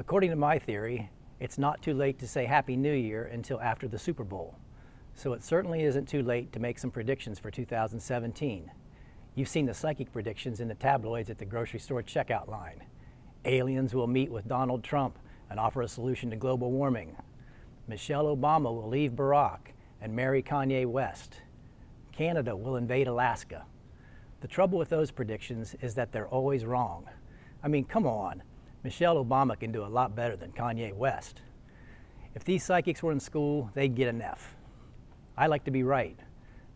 According to my theory, it's not too late to say Happy New Year until after the Super Bowl. So it certainly isn't too late to make some predictions for 2017. You've seen the psychic predictions in the tabloids at the grocery store checkout line. Aliens will meet with Donald Trump and offer a solution to global warming. Michelle Obama will leave Barack and marry Kanye West. Canada will invade Alaska. The trouble with those predictions is that they're always wrong. I mean, come on. Michelle Obama can do a lot better than Kanye West. If these psychics were in school, they'd get an F. I like to be right.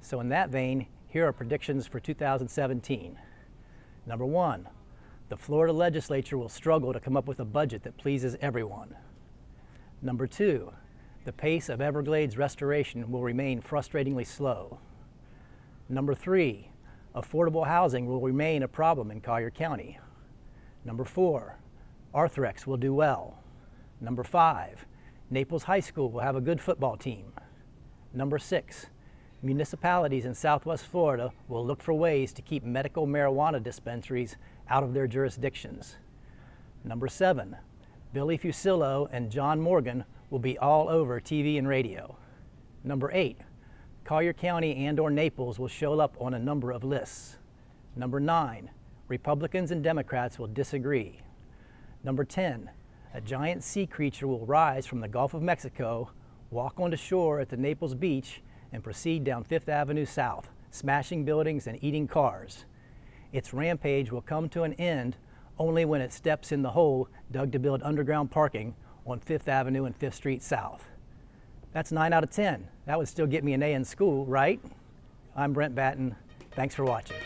So in that vein, here are predictions for 2017. Number one, the Florida legislature will struggle to come up with a budget that pleases everyone. Number two, the pace of Everglades restoration will remain frustratingly slow. Number three, affordable housing will remain a problem in Collier County. Number four, Arthrex will do well. Number five, Naples High School will have a good football team. Number six, municipalities in Southwest Florida will look for ways to keep medical marijuana dispensaries out of their jurisdictions. Number seven, Billy Fuccillo and John Morgan will be all over TV and radio. Number eight, Collier County and or Naples will show up on a number of lists. Number nine, Republicans and Democrats will disagree. Number 10, a giant sea creature will rise from the Gulf of Mexico, walk onto shore at the Naples beach, and proceed down Fifth Avenue South, smashing buildings and eating cars. Its rampage will come to an end only when it steps in the hole dug to build underground parking on Fifth Avenue and Fifth Street South. That's 9 out of 10. That would still get me an A in school, right? I'm Brent Batten. Thanks for watching.